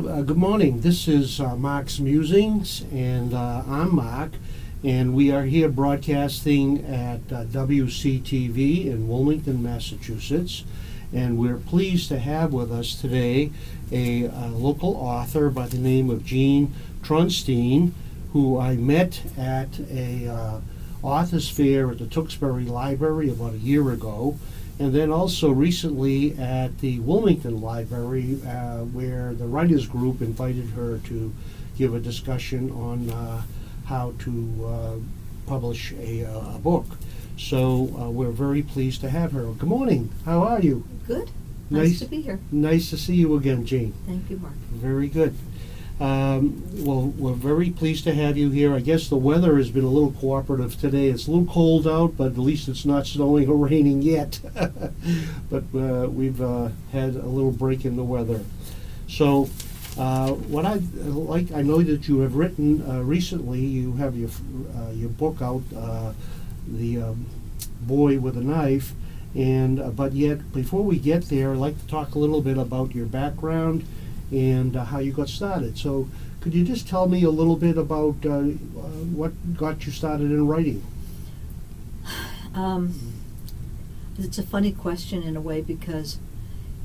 Good, uh, good morning. This is uh, Mark's Musings, and uh, I'm Mark, and we are here broadcasting at uh, WCTV in Wilmington, Massachusetts. And we're pleased to have with us today a, uh local author by the name of Jean Trounstine, who I met at a uh, authors fair at the Tewksbury Library about a year ago and then also recently at the Wilmington Library, uh, where the writers group invited her to give a discussion on uh, how to uh, publish a, uh, a book. So uh, we're very pleased to have her. Good morning. How are you? Good. Nice, Nice. to be here. Nice to see you again, Jane. Thank you, Mark. Very good. Um, well, we're very pleased to have you here. I guess the weather has been a little cooperative today. It's a little cold out, but at least it's not snowing or raining yet. but uh, we've uh, had a little break in the weather. So, uh, what I like, I know that you have written uh, recently. You have your uh, your book out, uh, the um, boy with a knife, and uh, but yet before we get there, I'd like to talk a little bit about your background and uh, how you got started. So, could you just tell me a little bit about uh, uh, what got you started in writing? Um, it's a funny question in a way because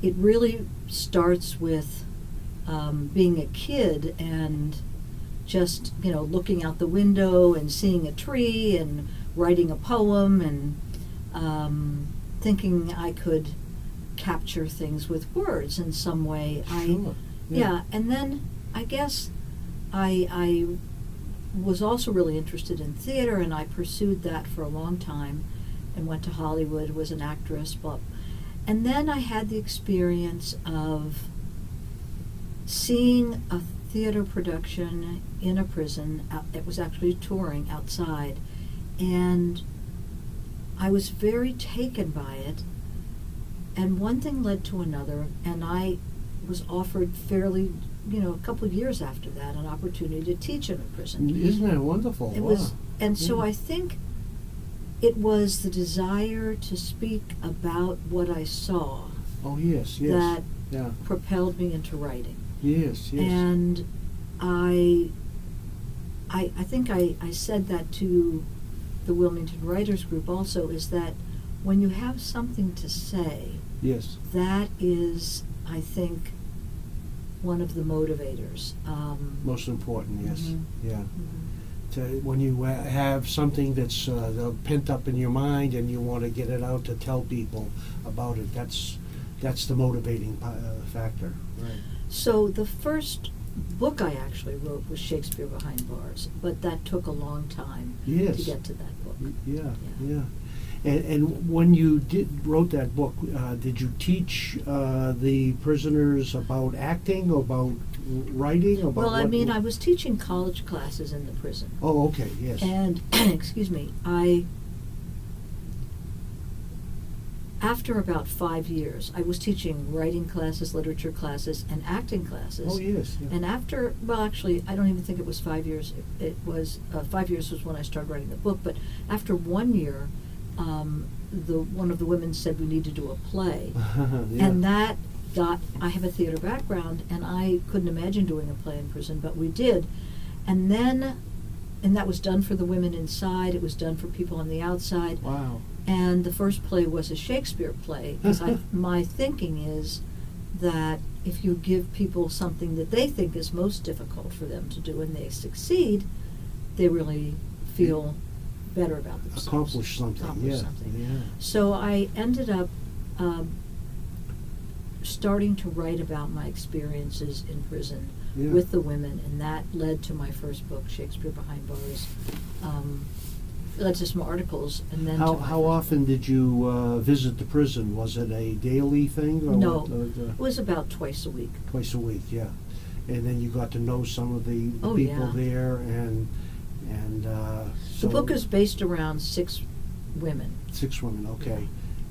it really starts with um, being a kid and just you know looking out the window and seeing a tree and writing a poem and um, thinking I could capture things with words in some way. I Sure. yeah. and then I guess I I was also really interested in theater, and I pursued that for a long time, and went to Hollywood, was an actress, but and then I had the experience of seeing a theater production in a prison. It was actually touring outside, and I was very taken by it. And one thing led to another, and I was offered fairly, you know, a couple of years after that, an opportunity to teach in a prison. Mm, isn't that wonderful? It Wow. was, and so Yeah. I think it was the desire to speak about what I saw Oh yes, yes. that yeah. propelled me into writing. Yes, yes. And I, I, I think I, I said that to the Wilmington Writers Group also is that when you have something to say, yes. that is, I think, one of the motivators. Um, Most important. Yes. Mhm. Yeah. mhm. to, when you uh, have something that's uh, pent up in your mind and you want to get it out to tell people about it, that's that's the motivating uh, factor. Right. So the first book I actually wrote was Shakespeare Behind Bars, but that took a long time Yes. to get to that book. Y- Yeah. Yeah. Yeah. And, and when you did wrote that book, uh, did you teach uh, the prisoners about acting, about writing, about Well, I mean, I was teaching college classes in the prison. Oh, okay. Yes. And, excuse me, I, after about five years, I was teaching writing classes, literature classes, and acting classes. oh, yes. yeah. And after, well, actually, I don't even think it was five years. It, it was uh, five years was when I started writing the book. But after one year, um, the one of the women said we need to do a play, yeah. and that got. I have a theater background, and I couldn't imagine doing a play in prison, but we did. And then, and that was done for the women inside. It was done for people on the outside. wow. And the first play was a Shakespeare play because my thinking is that if you give people something that they think is most difficult for them to do and they succeed, they really feel better about themselves. Accomplish something. Accomplish yeah. something. Yeah. So I ended up um, starting to write about my experiences in prison Yeah. with the women, and that led to my first book, Shakespeare Behind Bars. Um, led to some articles, and then How, how often did you uh, visit the prison? Was it a daily thing? Or No. what, uh, It was about twice a week. twice a week, yeah. And then you got to know some of the, the Oh, people yeah. there, and and uh, so the book is based around six women. six women, okay,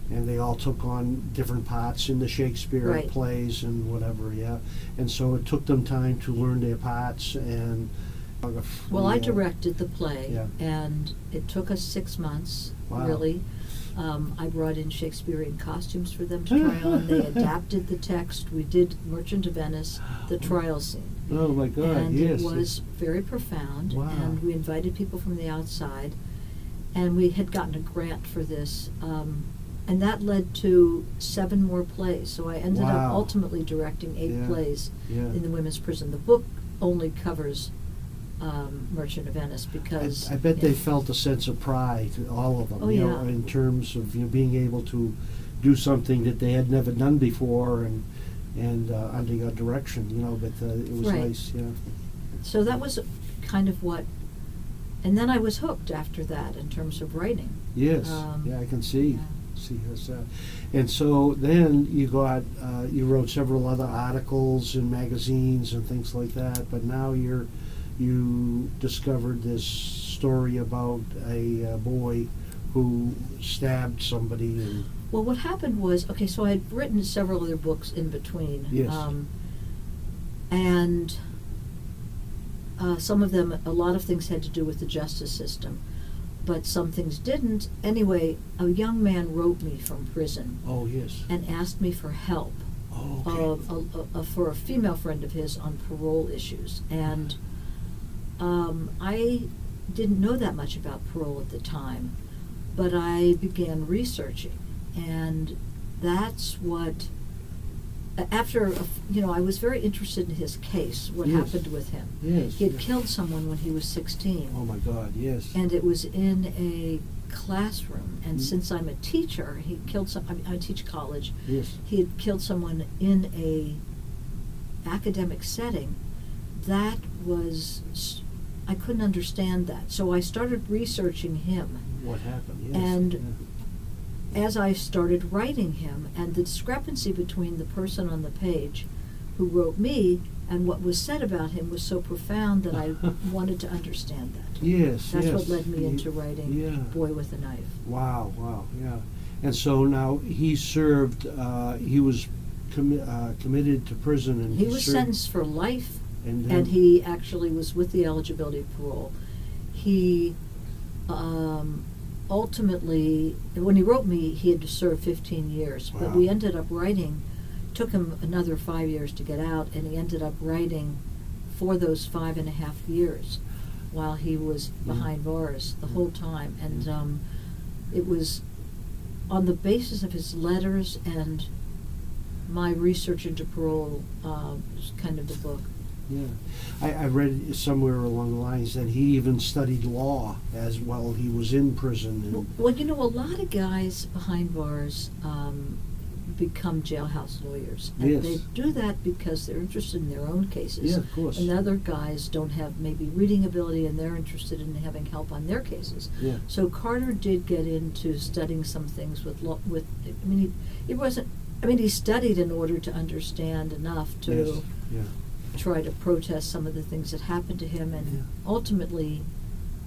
and they all took on different parts in the Shakespeare Right. plays and whatever, yeah. And so it took them time to learn their parts and. Well, I directed the play, Yeah. and it took us six months, Wow. really. Um, I brought in Shakespearean costumes for them to try on. They adapted the text. We did Merchant of Venice, the trial scene. Oh my God! and yes. it was very profound. Wow. And we invited people from the outside, and we had gotten a grant for this. Um, and that led to seven more plays. So I ended Wow. up ultimately directing eight Yeah. plays Yeah. in the women's prison. The book only covers um, Merchant of Venice because I, I bet they felt a sense of pride, all of them. Oh, you know, yeah. in terms of you know, being able to do something that they had never done before, and and uh, under your direction. You know, but uh, it was Right. nice. Yeah. So that was kind of what. And then I was hooked after that in terms of writing. Yes. Um, yeah, I can see. yeah. See this. Uh, and so then you got uh, you wrote several other articles in magazines and things like that. But now you're you discovered this story about a uh, boy who stabbed somebody and Well, what happened was okay. So I had written several other books in between. Yes. Um, and uh, some of them, a lot of things had to do with the justice system, but some things didn't. Anyway, a young man wrote me from prison oh yes. and asked me for help. Oh, okay. a, a, a, for a female friend of his on parole issues, and um, I didn't know that much about parole at the time, but I began researching, and that's what. After you know, I was very interested in his case. What Yes. happened with him? yes. He had yes. killed someone when he was 16 oh my God! Yes. and it was in a classroom. And Mm. since I'm a teacher, he killed some. I, mean, I teach college. yes. He had killed someone in a academic setting. That was i couldn't understand that, so I started researching him. What happened? Yes. And yeah. As I started writing him, and the discrepancy between the person on the page who wrote me and what was said about him was so profound that I wanted to understand that. Yes. That's yes. what led me into writing Yeah. Boy with a Knife. Wow, wow, yeah. And so now he served, uh, he was commi- uh, committed to prison and He was served- sentenced for life, and, and he actually was with the eligibility parole. He um, ultimately, when he wrote me, he had to serve 15 years, but we ended up writing. Took him another five years to get out, and he ended up writing for those five and a half years while he was Mm. behind bars the whole time, and Mm. um, it was on the basis of his letters and my research into parole uh, kind of the book. Yeah. I, I read somewhere along the lines that he even studied law as well. He was in prison. And, Well, well, you know, a lot of guys behind bars um, become jailhouse lawyers, and Yes. they do that because they're interested in their own cases. Yeah, of course. And other guys don't have maybe reading ability, and they're interested in having help on their cases. yeah. So Carter did get into studying some things with law. With I mean, he, he wasn't. I mean, he studied in order to understand enough to Yes. Yeah. Try to protest some of the things that happened to him, and Yeah. ultimately,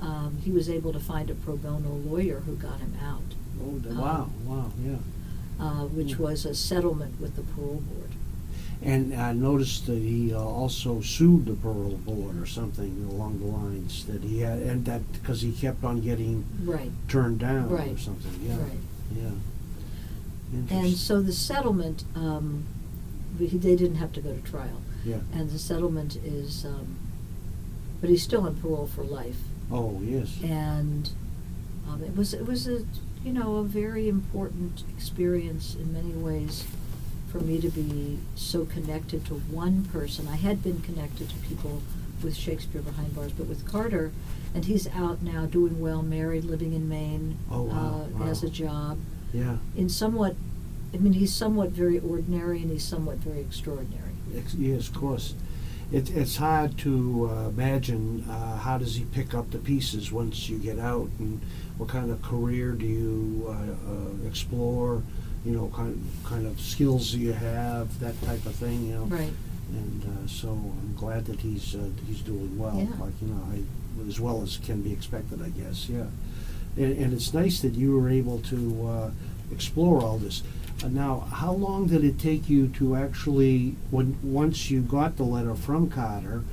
um, he was able to find a pro bono lawyer who got him out, Oh, Um, wow, wow, yeah. uh, which Yeah. was a settlement with the parole board. And I noticed that he uh, also sued the parole board or something along the lines that he had, and that because he kept on getting Right. turned down or something. Yeah. Right. Yeah. And so the settlement, um, they didn't have to go to trial, Yeah. and the settlement is, um, but he's still on parole for life. Oh yes. and um, it was it was a you know a very important experience in many ways for me to be so connected to one person. I had been connected to people with Shakespeare behind bars, but with Carter, and he's out now, doing well, married, living in Maine, Oh, wow, uh, has a job. Yeah. In somewhat, I mean, he's somewhat very ordinary, and he's somewhat very extraordinary. Of course. It, it's hard to uh, imagine uh, how does he pick up the pieces once you get out, and what kind of career do you uh, uh, explore? You know, kind kind of skills do you have, that type of thing. You know. Right. And uh, so I'm glad that he's uh, he's doing well. Yeah. Like you know, I, as well as can be expected, I guess. Yeah. And, and it's nice that you were able to uh, explore all this. Uh, now, how long did it take you to actually, when once you got the letter from Carter,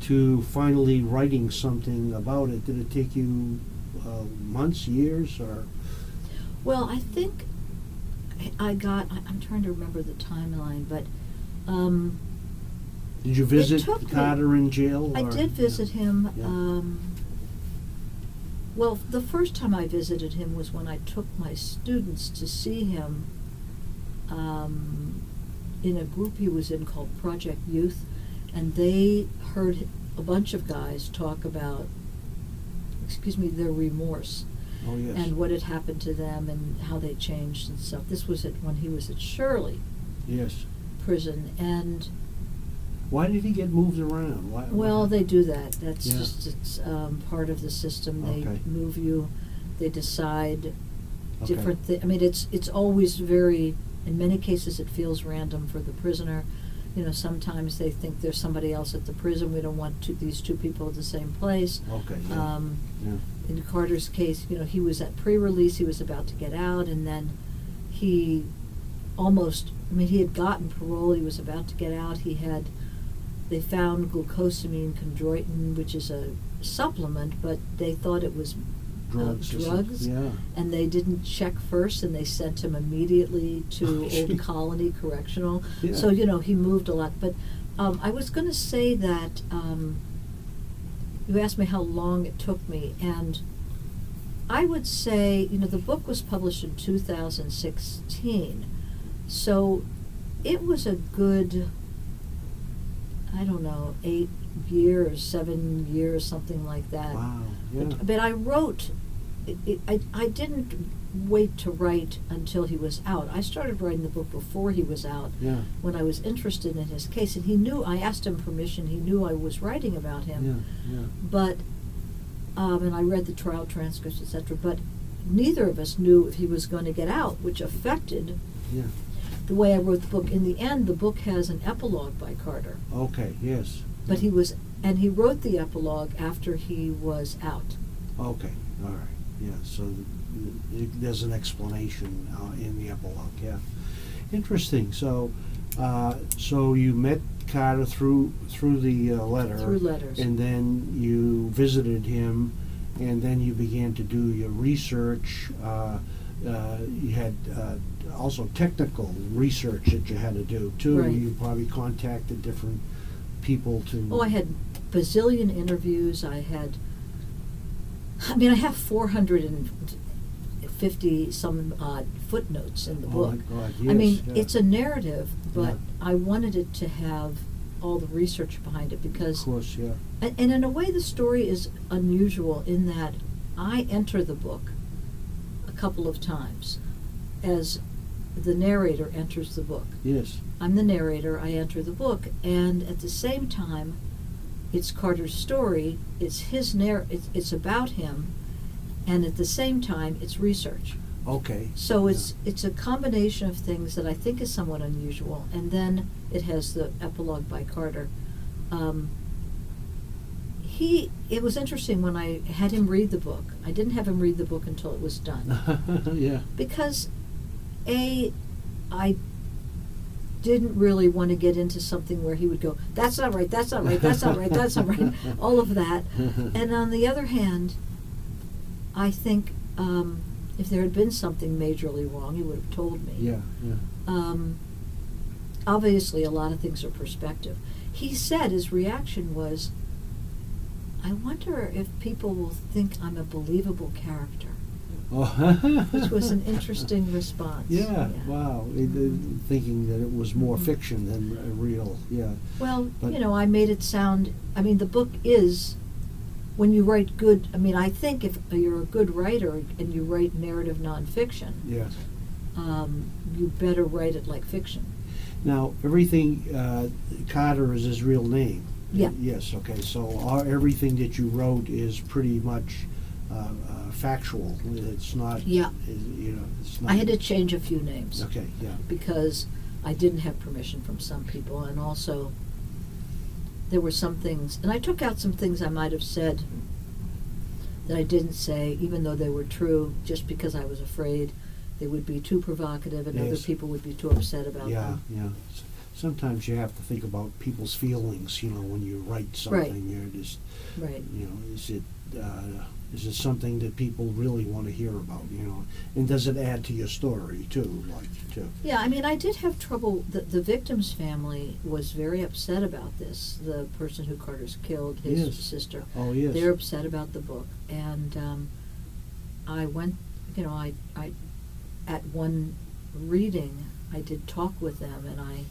to finally writing something about it? Did it take you uh, months, years, or? Well, I think I- got. I'm trying to remember the timeline, but um, Did you visit took me- in jail? I or- did visit him. Yeah. Um, well, the first time I visited him was when I took my students to see him um, in a group he was in called Project Youth, and they heard a bunch of guys talk about, excuse me, their remorse Oh, yes. and what had happened to them and how they changed and stuff. This was at when he was at Shirley Yes. prison, and Why did he get moved around? Why, well, they do that. That's Yeah. just it's um, part of the system. They Okay. move you. They decide Okay. different. Thi- I mean, it's it's always very. In many cases, it feels random for the prisoner. You know, sometimes they think there's somebody else at the prison. We don't want two, these two people at the same place. Okay, yeah. Um, Yeah. in Carter's case, you know, he was at pre-release, he was about to get out, and then he almost, I mean, he had gotten parole, he was about to get out, he had, they found glucosamine chondroitin, which is a supplement, but they thought it was Drugs. uh, is it? drugs, Yeah. and they didn't check first, and they sent him immediately to Old Colony Correctional. Yeah. So, you know, he moved a lot, but, um, I was gonna say that, um, you asked me how long it took me, and I would say, you know, the book was published in 2016, so it was a good, I don't know, eight years, seven years, something like that. Wow. Yeah. But, but I wrote, it, it, I, I didn't wait to write until he was out. I started writing the book before he was out yeah. when I was interested in his case, and he knew. I asked him permission. He knew I was writing about him, Yeah. Yeah. but um, and I read the trial transcripts, etc. But neither of us knew if he was going to get out, which affected Yeah. The way I wrote the book. In the end, the book has an epilogue by Carter, Okay. Yes. but he was and he wrote the epilogue after he was out. Okay. All right. Yeah. So th- th- there's an explanation uh, in the epilogue. Yeah. Interesting. So, uh, so you met Carter through through the uh, letter. Through letters. And then you visited him, and then you began to do your research. Uh, uh, you had uh, also technical research that you had to do too. Right. You probably contacted different people to. Oh, I had bazillion interviews. I had, I mean, I have 450 some odd footnotes in the Oh, book. my God, I mean, yeah. it's a narrative, but Yeah. I wanted it to have all the research behind it because. Of course, yeah. and, and in a way, the story is unusual in that I enter the book a couple of times as the narrator enters the book. Yes. I'm the narrator, I enter the book, and at the same time, it's Carter's story, it's his narr- it's, it's about him, and at the same time, it's research. Okay. So Yeah. it's it's a combination of things that I think is somewhat unusual, and then it has the epilogue by Carter. Um, he it was interesting when I had him read the book. I didn't have him read the book until it was done yeah. because a I didn't really want to get into something where he would go, "That's not right. That's not right. That's not right. That's not right." All of that, and on the other hand, I think um, if there had been something majorly wrong, he would have told me. Yeah. Yeah. Um, obviously, a lot of things are perspective. He said his reaction was, "I wonder if people will think I'm a believable character," Oh. which was an interesting response. Yeah. Wow. It, it, thinking that it was more Mhm. fiction than uh, real. Yeah. Well, But- you know, I made it sound. I mean, the book is when you write good. I mean, I think if you're a good writer and you write narrative nonfiction, Yes. um, you better write it like fiction. Now everything uh, Carter is his real name. Yeah. Yes. Okay. So all, everything that you wrote is pretty much uh, uh, factual. It's not. Yeah. You know. It's not. I had to change a few names Okay. Yeah. because I didn't have permission from some people, and also there were some things, and I took out some things I might have said that I didn't say, even though they were true, just because I was afraid they would be too provocative and other people would be too upset about Yeah. them. Yeah. S- Sometimes you have to think about people's feelings. You know, when you write something, Right. you're, Is Right. you know, is it uh, is it something that people really want to hear about? You know, and does it add to your story too? Like too. Yeah, I mean, I did have trouble. The, the victim's family was very upset about this. The person who Carter's killed, his Yes. sister. Oh yes. They're upset about the book, and um, I went. You know, I, I, at one reading, I did talk with them, and I.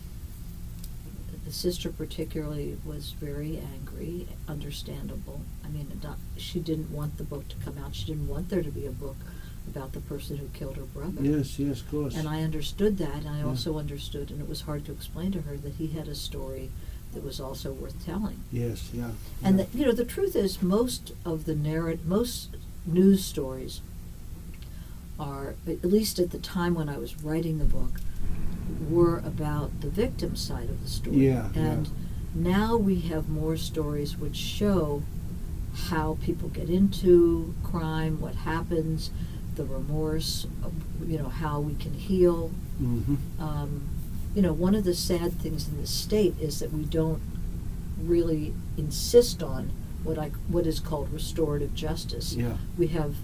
The sister particularly was very angry, understandable. I mean, she didn't want the book to come out. She didn't want there to be a book about the person who killed her brother. Yes, yes, of course. And I understood that, and I Yeah. also understood, and it was hard to explain to her that he had a story that was also worth telling. yes, yeah. And yeah. the, you know, the truth is, most of the narrat- most news stories are, at least at the time when I was writing the book, were about the victim side of the story. Yeah, yeah. And now we have more stories which show how people get into crime, what happens, the remorse, uh, you know, how we can heal. Mhm. Um, you know, one of the sad things in the state is that we don't really insist on what I what is called restorative justice. Yeah. We have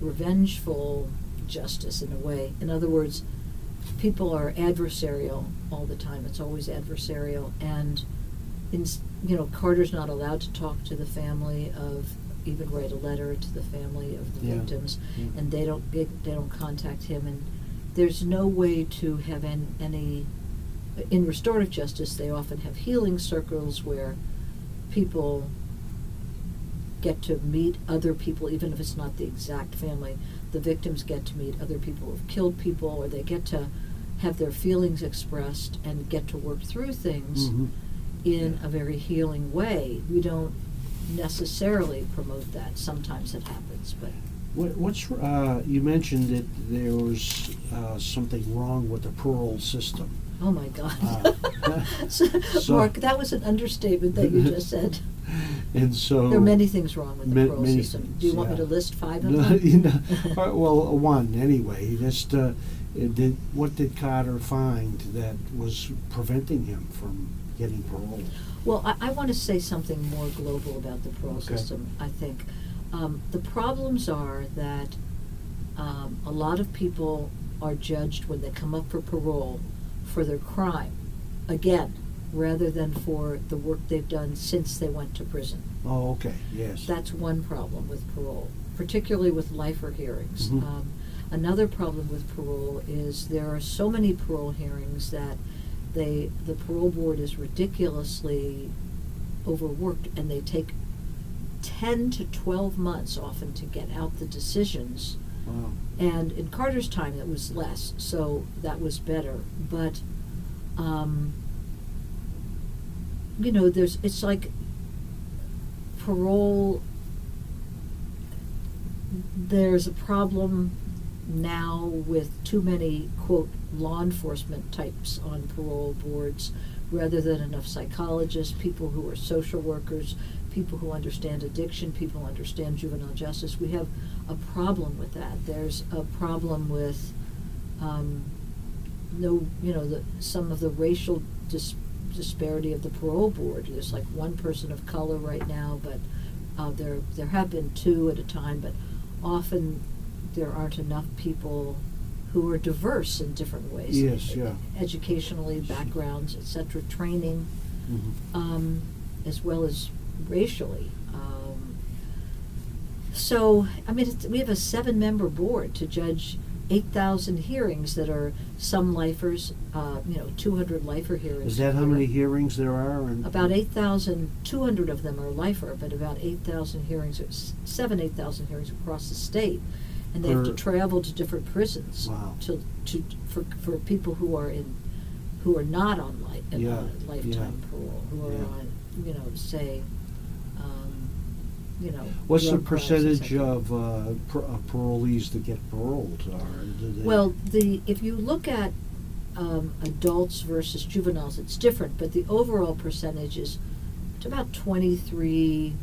revengeful justice in a way. In other words, people are adversarial all the time. It's always adversarial, and in, you know, Carter's not allowed to talk to the family of even write a letter to the family of the Yeah. victims, Yeah. and they don't they, they don't contact him, and there's no way to have an, any. In restorative justice, they often have healing circles where people get to meet other people, even if it's not the exact family. The victims get to meet other people who've killed people, or they get to have their feelings expressed and get to work through things Mhm. in Yeah. a very healing way. We don't necessarily promote that. Sometimes it happens, but What, what's uh, you mentioned that there was uh, something wrong with the parole system. oh my God. Uh, So- so- Mark, that was an understatement that you just said. And so There are many things wrong with the Ma- system. Do you want me to list five of No, them? you know, uh, well, one anyway. Just uh, did what did Carter find that was preventing him from getting parole? Well, I, I want to say something more global about the parole Okay. system, I think. Um, the problems are that um, a lot of people are judged when they come up for parole for their crime, again, rather than for the work they've done since they went to prison. Oh, okay, yes. That's one problem with parole, particularly with lifer hearings. Mhm. Um, another problem with parole is there are so many parole hearings that they the parole board is ridiculously overworked, and they take ten to twelve months often to get out the decisions. Wow. And in Carter's time, it was less, so that was better. But, um, you know, there's it's like parole. There's a problem now with too many quote law enforcement types on parole boards, rather than enough psychologists, people who are social workers, people who understand addiction, people who understand juvenile justice. We have a problem with that. There's a problem with um, no, you know, the, some of the racial dis- disparity of the parole board. There's like one person of color right now, but uh, there there have been two at a time. But often there aren't enough people who are diverse in different ways. Yes, yeah. Educationally, backgrounds, etc., training Mhm. um, as well as racially. Um, so, I mean, it's, we have a seven member board to judge 8,000 hearings that are some lifers, uh, you know, 200 lifer hearings. Is that how many hearings there are? And About 8,200 of them are lifer, but about 8,000 hearings, or seven, 8,000 hearings across the state. And they have to travel to different prisons Wow. to, to, for, for people who are in, who are not on li- in, Yeah, lifetime yeah, parole, who are yeah. on, you know, say, um, you know. What's the drug crimes, et percentage of uh, par- uh, parolees that get paroled? They Well, the, if you look at um, adults versus juveniles, it's different, but the overall percentage is it's about twenty-three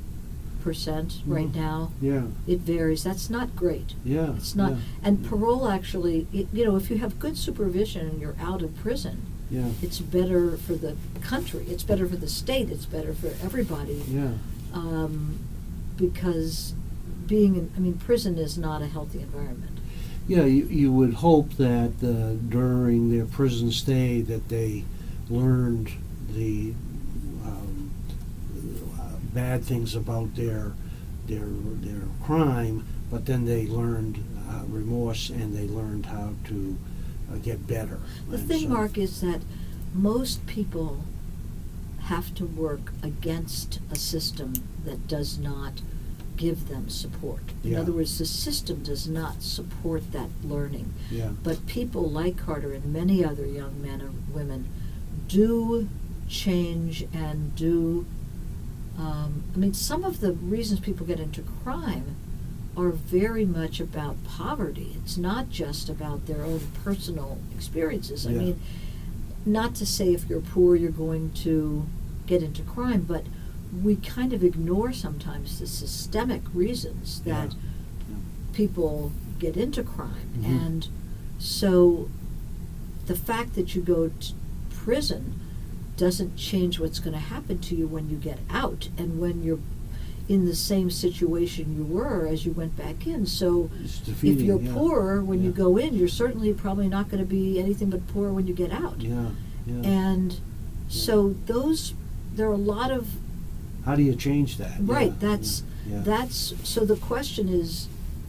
percent right Mhm. now. Yeah, It varies. That's not great. yeah. It's not, yeah, and parole actually, it, you know, if you have good supervision and you're out of prison, Yeah, it's better for the country. It's better for the state. It's better for everybody. yeah. um, because being in, I mean, prison is not a healthy environment. Yeah, you, you would hope that uh, during their prison stay that they learned the bad things about their their their crime, but then they learned uh, remorse and they learned how to uh, get better. The And thing, so- Mark, is that most people have to work against a system that does not give them support. In Yeah. other words, the system does not support that learning. Yeah. But people like Carter and many other young men and women do change and do. Um, I mean, some of the reasons people get into crime are very much about poverty. It's not just about their own personal experiences. I Yeah. mean, not to say if you're poor you're going to get into crime, but we kind of ignore sometimes the systemic reasons Yeah. that people get into crime. Mhm. And so the fact that you go to prison doesn't change what's going to happen to you when you get out and when you're in the same situation you were as you went back in. So if you're yeah. poor when you go in, you're certainly probably not going to be anything but poor when you get out. Yeah, yeah. And so those there are a lot of How do you change that? right, Yeah, that's yeah, yeah. that's so the question is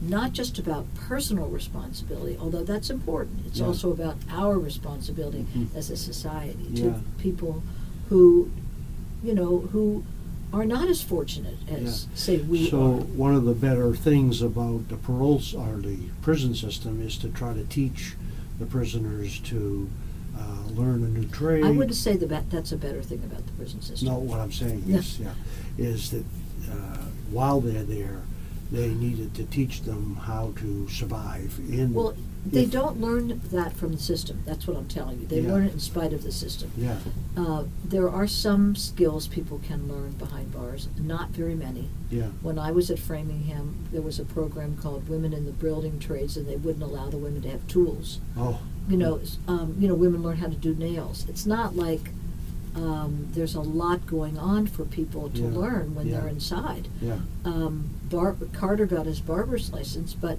not just about personal responsibility, although that's important. It's Yeah. also about our responsibility Mhm. as a society Yeah. to people who you know, who are not as fortunate as say we are. so are. one of the better things about the parole or the prison system is to try to teach the prisoners to uh, learn a new trade. I wouldn't say that that's a better thing about the prison system. No, what I'm saying Yeah. is, yeah, is that uh, while they're there, they needed to teach them how to survive in. Well, they don't learn that from the system. That's what I'm telling you. They Yeah. learn it in spite of the system. Yeah, Uh, there are some skills people can learn behind bars, not very many. yeah, When I was at Framingham, there was a program called Women in the Building Trades, and they wouldn't allow the women to have tools. oh. You know, um, you know, women learn how to do nails. It's not like um, there's a lot going on for people to Yeah, learn when they're inside. Yeah, Um, Bar- Carter got his barber's license, but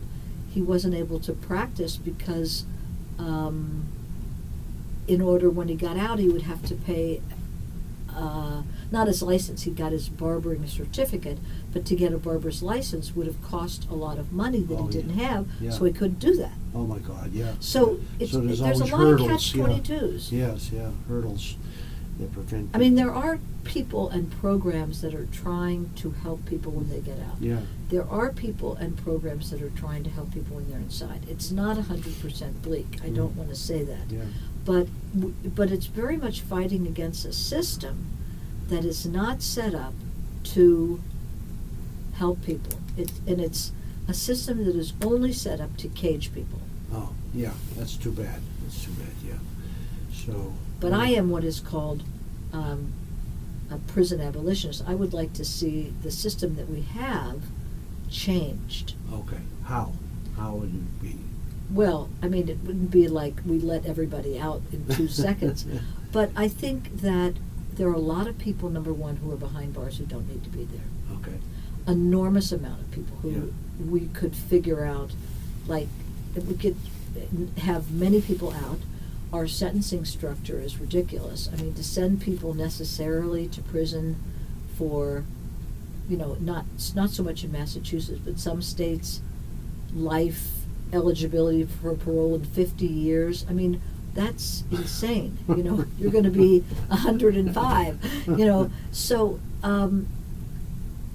he wasn't able to practice because, um, in order when he got out, he would have to pay. Uh, not his license, he got his barbering certificate, but to get a barber's license would have cost a lot of money that Oh, he didn't yeah. have, Yeah. so he couldn't do that. oh my God, yeah. So it's, So there's there's a lot hurdles, of catch yeah. twenty twos. Yes, yeah, hurdles that prevent. I mean, there are people and programs that are trying to help people when they get out. Yeah, There are people and programs that are trying to help people when they're inside. It's not hundred percent bleak. I don't Mm. want to say that, yeah, but w- but it's very much fighting against a system that is not set up to help people. It, and it's a system that is only set up to cage people. oh, yeah, that's too bad, that's too bad, yeah. So. But I am what is called um, a prison abolitionist. I would like to see the system that we have changed. Okay, how? How would it be? Well, I mean, it wouldn't be like we let everybody out in two seconds. But I think that there are a lot of people, number one, who are behind bars who don't need to be there. Okay, Enormous amount of people who Yeah. we could figure out, like, we could have many people out. Our sentencing structure is ridiculous. I mean, to send people necessarily to prison for, you know, not not so much in Massachusetts, but some states, life eligibility for parole in 50 years. I mean, that's insane. You know, you're going to be 105. You know, so um,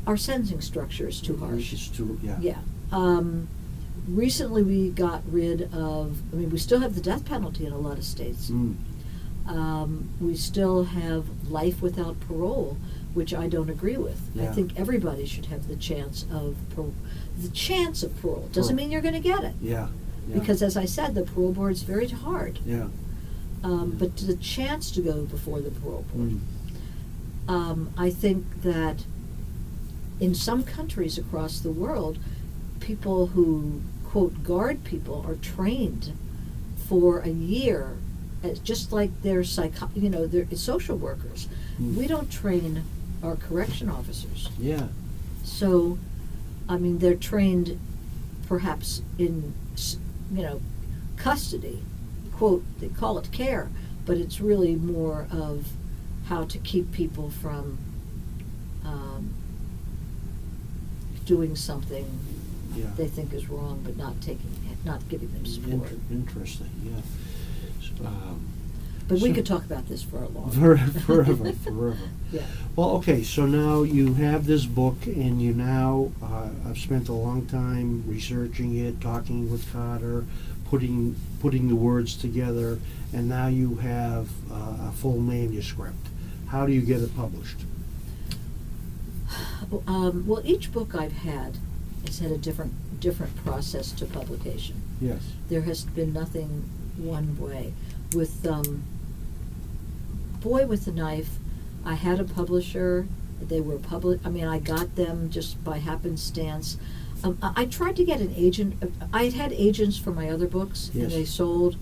our sentencing structure is too harsh. It's too, yeah. Yeah. Um, recently, we got rid of. I mean, we still have the death penalty in a lot of states. Mm, Um, we still have life without parole, which I don't agree with. I think everybody should have the chance of par- the chance of parole. Doesn't Parole. mean you're going to get it, yeah, yeah. because as I said, the parole board's very hard. Yeah. Um, but the chance to go before the parole board. Mm, um, I think that in some countries across the world, people who quote guard people are trained for a year, as just like they're psycho- you know, they're social workers. Mm. We don't train our correction officers. Yeah. So, I mean, they're trained perhaps in, you know, custody, quote, they call it care, but it's really more of how to keep people from um, doing something Yeah. they think is wrong, but not taking, not giving them support. Inter- interesting. Yeah. So, um, But we could talk about this for a long. Forever, forever, forever. Yeah. Well, okay, so now you have this book, and you now, uh, I've spent a long time researching it, talking with Carter, putting, putting the words together, and now you have uh, a full manuscript. How do you get it published? Um, well, each book I've had has had a different different process to publication. Yes. There has been nothing one way. With um, Boy with the Knife, I had a publisher. They were public. I mean, I got them just by happenstance. Um, I, I tried to get an agent. I had had agents for my other books, Yes. and they sold,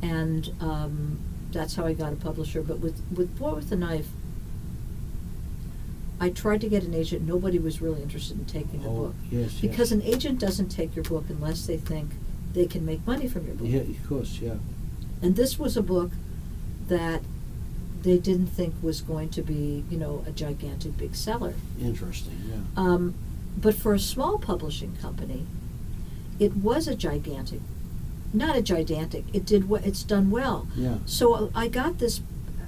and um, that's how I got a publisher. But with with Boy with the Knife, I tried to get an agent. Nobody was really interested in taking the Oh, book yes, yes. because an agent doesn't take your book unless they think they can make money from your book. Yeah, of course, yeah. And this was a book that they didn't think was going to be, you know, a gigantic big seller. Interesting, yeah. Um, but for a small publishing company, it was a gigantic, not a gigantic. It did what it's done well. Yeah. So I got this.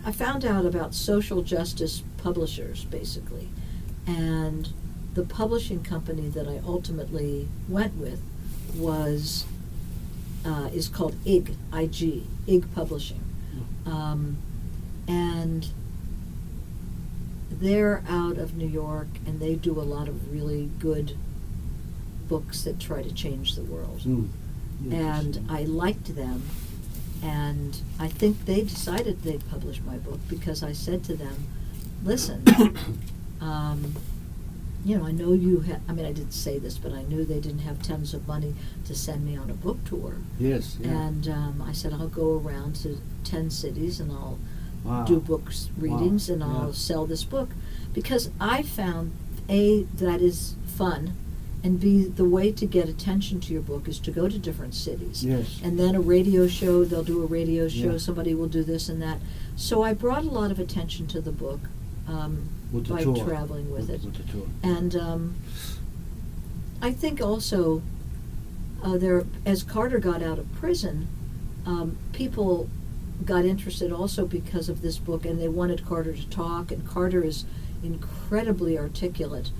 I found out about social justice publishers, basically, and the publishing company that I ultimately went with was uh, is called IG, IG, IG Publishing, um, and they're out of New York, and they do a lot of really good books that try to change the world Hmm. and I liked them. And I think they decided they'd publish my book because I said to them, "Listen, um, you know, I know you. I mean, I didn't say this, but I knew they didn't have tons of money to send me on a book tour. Yes, yeah. And um, I said I'll go around to ten cities and I'll Wow. do books readings and I'll sell this book because I found a that is fun and be the way to get attention to your book is to go to different cities Yes. and then a radio show they'll do a radio show Yeah. somebody will do this and that so I brought a lot of attention to the book um, With the by tour. traveling with, it With the tour. and um, I think also uh, there, as Carter got out of prison, um, people got interested also because of this book, and they wanted Carter to talk. And Carter is incredibly articulate,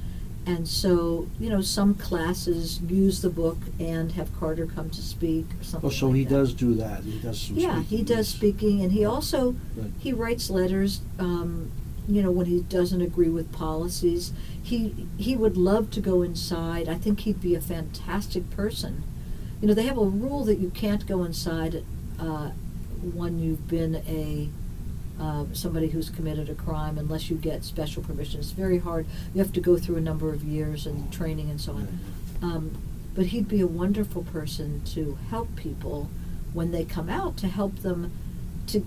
and so you know some classes use the book and have Carter come to speak or something. Oh, so like he that. does do that. He does some Yeah, he does speaking, and he also Good. he writes letters. Um, you know, when he doesn't agree with policies, he he would love to go inside. I think he'd be a fantastic person. You know, they have a rule that you can't go inside uh, when you've been a uh, somebody who's committed a crime unless you get special permission. It's very hard. You have to go through a number of years and training and so on. Um, but he'd be a wonderful person to help people when they come out to help them to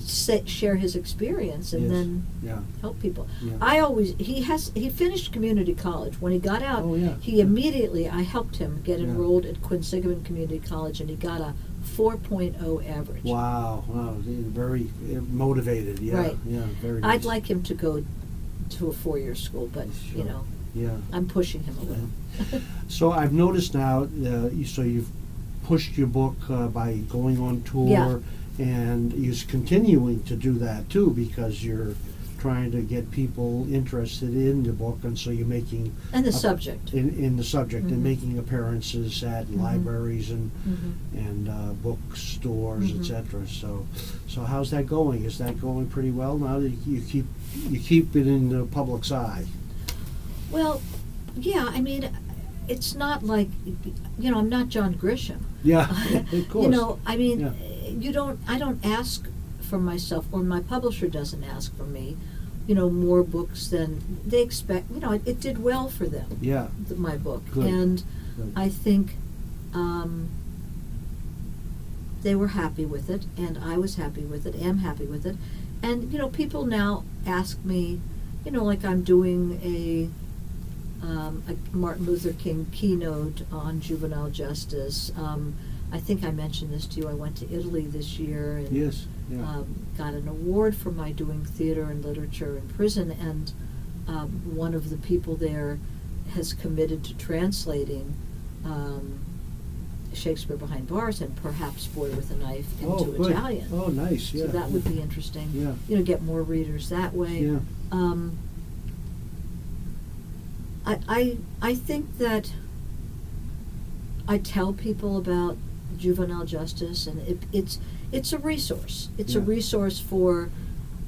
share his experience and Yes. then Yeah. help people. Yeah. I always he has he finished community college. When he got out, Oh, yeah. he immediately I helped him get enrolled at Quinsigamond Community College and he got a 4.0 average. Wow. Wow. Very motivated. Yeah. Right. Yeah. Very. I'd nice. like him to go to a four-year school, but you know, Yeah. I'm pushing him a little. So I've noticed now. Uh, so you've pushed your book uh, by going on tour, Yeah. and you're continuing to do that too because you're trying to get people interested in the book, and so you're making and the a- subject. in, in the subject and Mhm. making appearances at Mhm. libraries and Mhm. and uh, bookstores, etc. So, so how's that going? Is that going pretty well now that you keep you keep it in the public's eye? Well, yeah, I mean, it's not like, you know, I'm not John Grisham. Yeah, of course. You know, I mean, Yeah. you don't, I don't ask for myself, or my publisher doesn't ask for me, you know, more books than they expect. You know, it, it did well for them, Yeah, th- my book. Good. And Good. I think um, they were happy with it, and I was happy with it, am happy with it. And, you know, people now ask me, you know, like I'm doing a, um, a Martin Luther King keynote on juvenile justice. Um, I think I mentioned this to you. I went to Italy this year and Yes, yeah. um, got an award for my doing theater and literature in prison, and um, one of the people there has committed to translating um, Shakespeare behind bars and perhaps Boy with a Knife Oh, into good. Italian. Oh, nice, yeah. So that would be interesting. Yeah. You know, get more readers that way. Yeah. Um, I, I, I think that I tell people about juvenile justice, and it, it's it's a resource. It's a resource for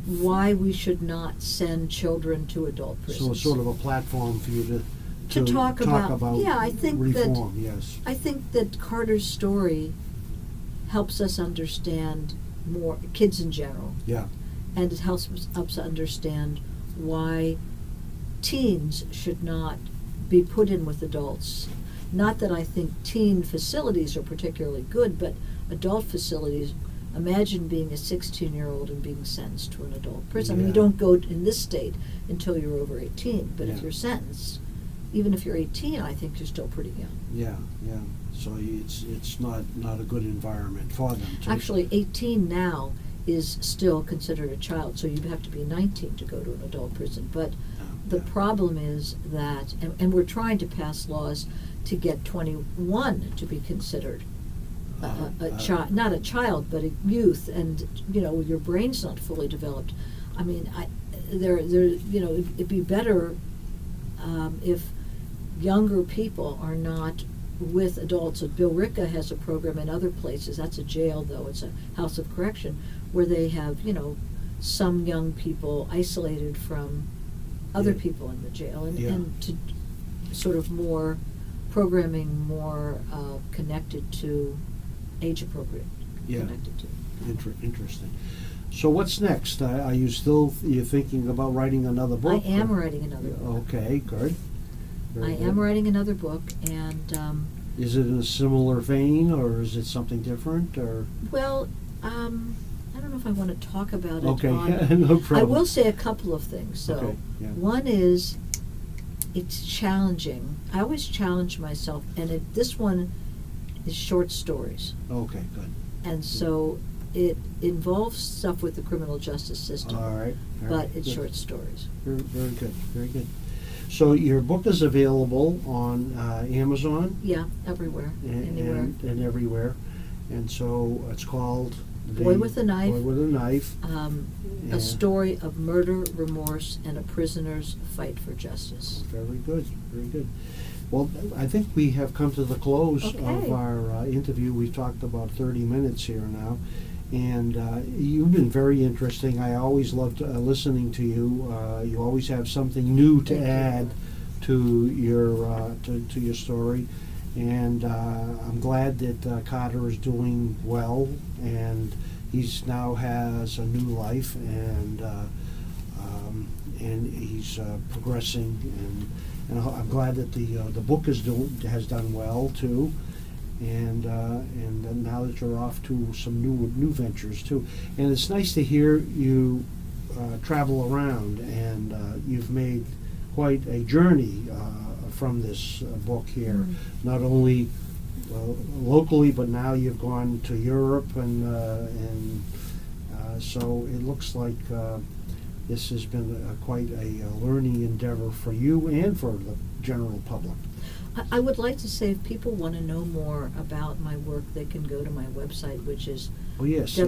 why we should not send children to adult prisons. So it's sort of a platform for you to, To talk about- yeah, I think that- yes. I think that Carter's story helps us understand more kids in general, Yeah, and it helps us helps us understand why teens should not be put in with adults. Not that I think teen facilities are particularly good, but adult facilities. Imagine being a 16 year old and being sentenced to an adult prison. I mean, you don't go in this state until you're over 18, but Yeah. if you're sentenced, even if you're 18, I think you're still pretty young. yeah, yeah. So it's, it's not, not a good environment for them to. Actually, 18 now is still considered a child, so you'd have to be 19 to go to an adult prison. But Yeah, the yeah. problem is that, and, and we're trying to pass laws to get 21 to be considered a, Uh, a, a uh, child, not a child, but a youth, and you know your brain's not fully developed. I mean, I, there, there, you know, it'd, it'd be better um, if younger people are not with adults. Bill Ricca has a program in other places. That's a jail, though. It's a house of correction where they have, you know, some young people isolated from other Yeah. people in the jail, and, Yeah. and to sort of more programming, more uh, connected to age appropriate, Yeah. connected to. Inter- interesting. So what's next? Uh, are you still, you thinking about writing another book? I am or- writing another book. Okay, good. Very I good. am writing another book, and um, Is it in a similar vein, or is it something different, or? well, um, I don't know if I want to talk about it. Okay, on- no I will say a couple of things. So, Okay, yeah. one is it's challenging. I always challenge myself, and it, this one is short stories, Okay, good. and so it involves stuff with the criminal justice system, All right. all but right, it's good. short stories. Very, very good, very good. So your book is available on uh, Amazon Yeah, everywhere, and, anywhere. and, and everywhere, and so it's called Boy with a Knife. Boy with a knife. um, Yeah. a story of murder, remorse, and a prisoner's fight for justice. Very good, very good. Well, I think we have come to the close of our uh, interview. We've talked about 30 minutes here now. And uh, you've been very interesting. I always loved uh, listening to you. Uh, you always have something new to Thank you. add to your uh, to, to your story. And uh, I'm glad that uh, Carter is doing well, and he's now has a new life, and uh, um, and he's progressing, and, and I'm glad that the the book is doing has done well too, and uh, and now that you're off to some new new ventures too, and it's nice to hear you uh, travel around, and uh, you've made quite a journey from this uh, book here, Mm. not only uh, locally, but now you've gone to Europe and uh, and uh, so it looks like uh, this has been a, quite a, uh learning endeavor for you and for the general public. I, I would like to say if people want to know more about my work, they can go to my website, which is Oh yes, yeah.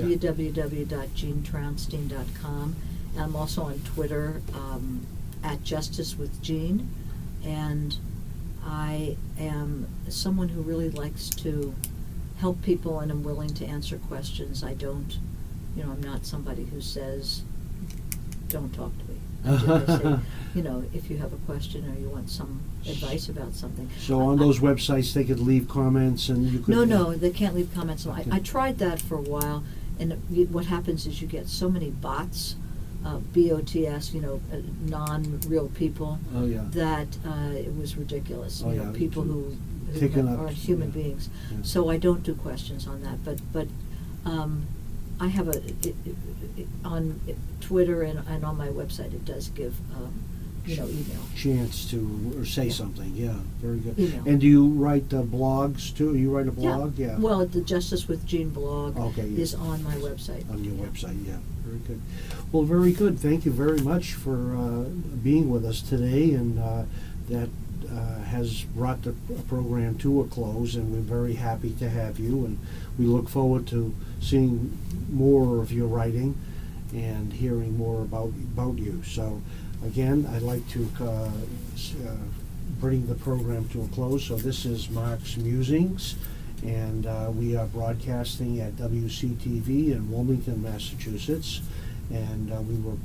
And I'm also on Twitter um, at Justice with Jean, and I am someone who really likes to help people and I'm willing to answer questions. I don't, you know, I'm not somebody who says, "Don't talk to me." I say, you know, if you have a question or you want some advice about something. So on I- those websites, they could leave comments and you could. no, no, they can't leave comments. I, Okay. I tried that for a while, and it, what happens is you get so many bots, uh, B-O-T-S, you know, uh, non-real people, Oh yeah. that uh, it was ridiculous. Oh, you know, yeah, people who, who ha- up, human yeah, beings. yeah. So I don't do questions on that, but but um, I have a, it, it, it, on Twitter and, and on my website, it does give, um, you know, email. chance to or say Yeah. something. Yeah, very good. Email. And do you write uh, blogs too? You write a blog? Yeah. Well, the Justice with Jean blog Okay, yeah. is on my website. on your website. Yeah, very good. Well, very good. Thank you very much for uh, being with us today, and uh, that uh, has brought the program to a close. And we're very happy to have you, and we look forward to seeing more of your writing and hearing more about about you. So, again, I'd like to uh, uh, bring the program to a close. So this is Mark's musings and uh, we are broadcasting at WCTV in Wilmington, Massachusetts. And uh, we were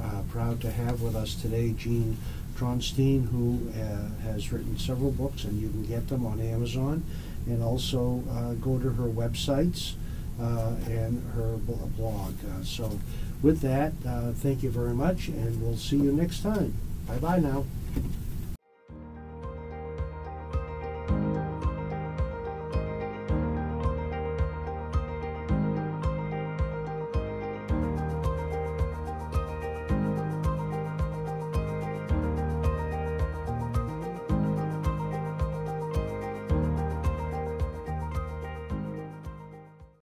uh, proud to have with us today Jean Trounstine, who uh, has written several books, and you can get them on Amazon. And also uh, go to her websites and her blog. So, with that, uh, thank you very much, and we'll see you next time. Bye bye now.